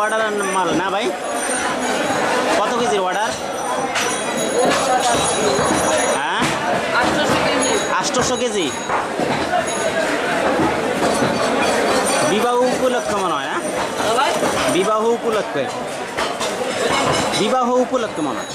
Order মাল, না ভাই? কত কেজির অর্ডার হ্যাঁ? আটশোশো কেজি। বিবাহ উপলক্ষে মনে হয় না বিবাহ উপলক্ষে। বিবাহ উপলক্ষে মনে হয়।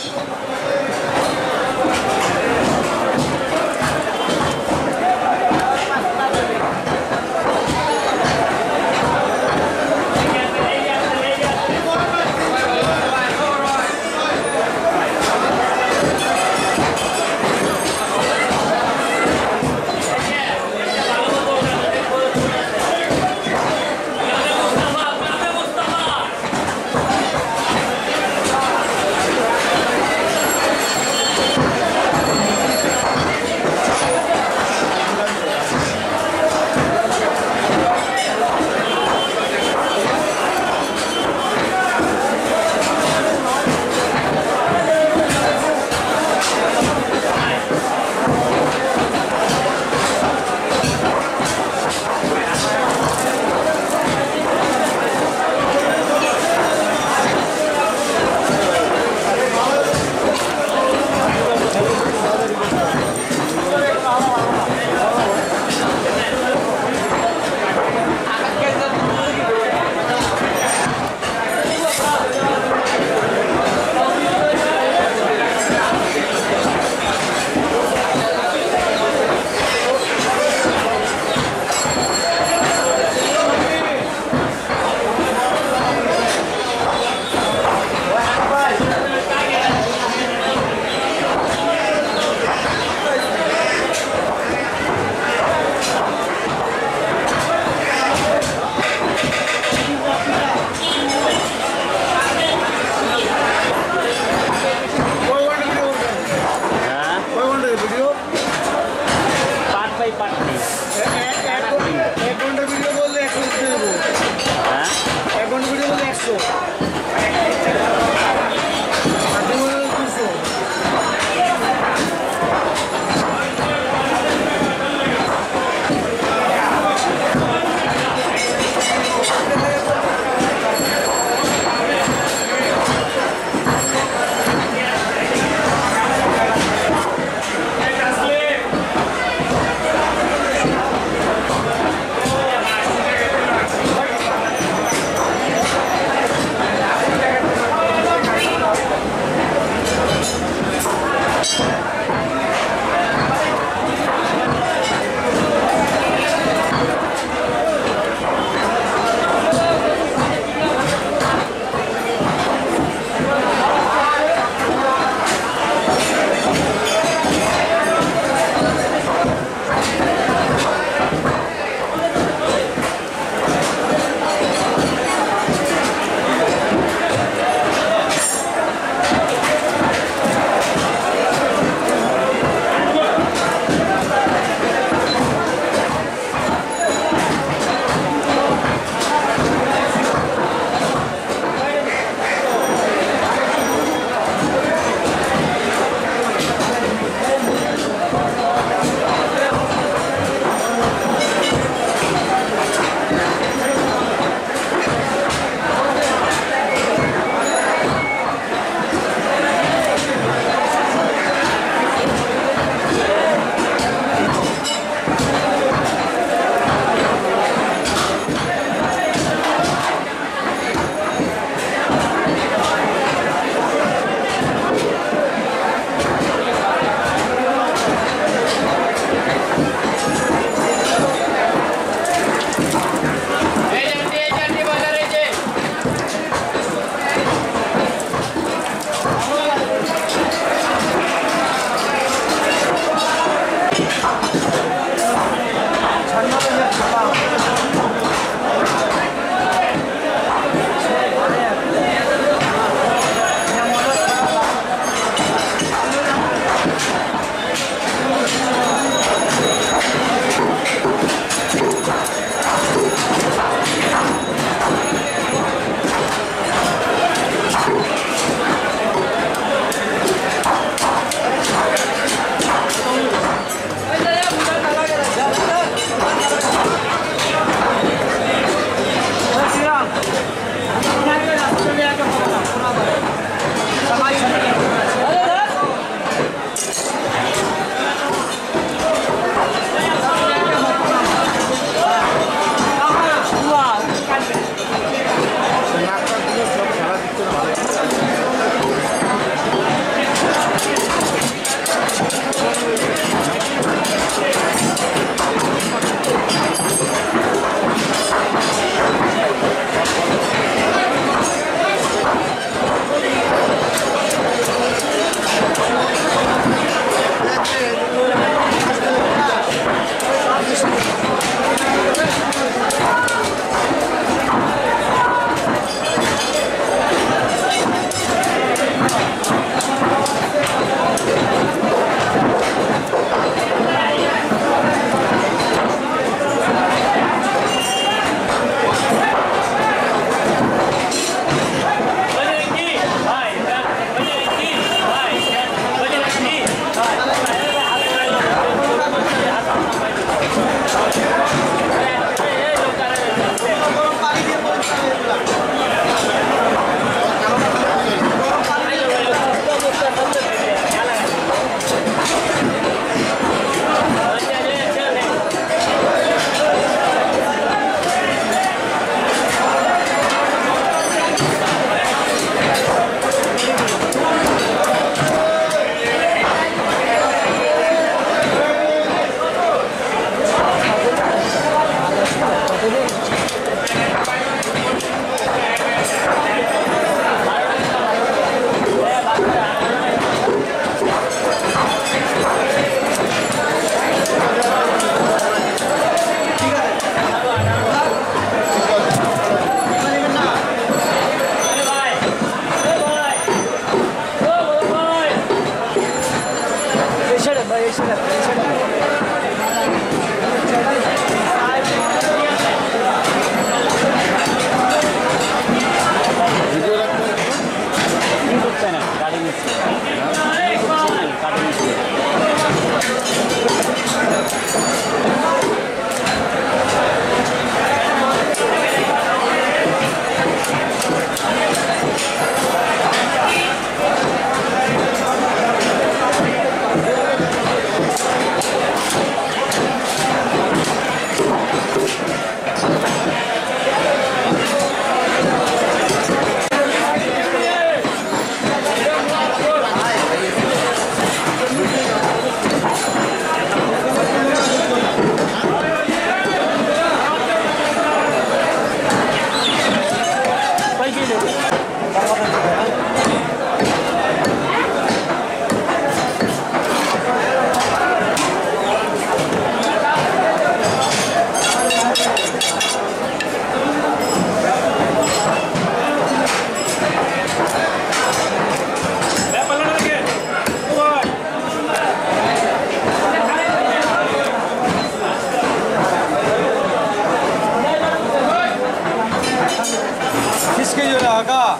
아가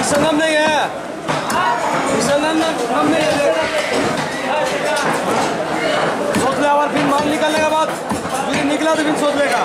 이상남네게 이상남남 남네게 सोच ले और फिर मान निकलने के बाद, फिर निकला तो फिर सोच लेगा।